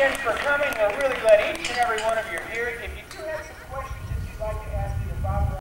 again for coming. we really glad each and every one of you are here. If you do have some questions that you'd like to ask either Bob